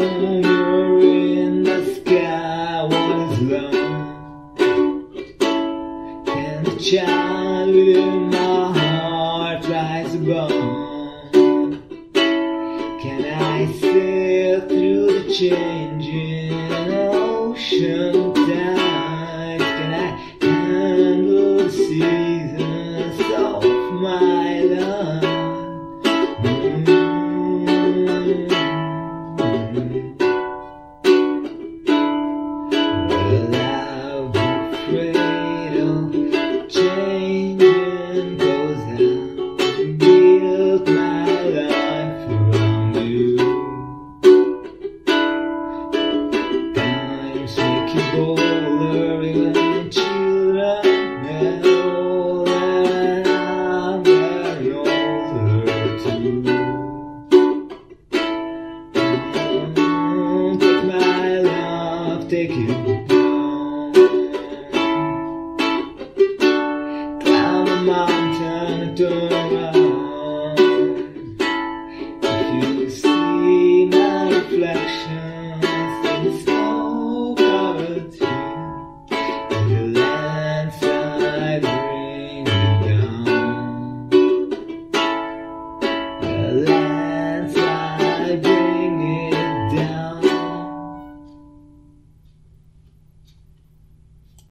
in the sky. Can the child my heart rise above? Can I sail through the changing ocean? dawn, you see my reflection.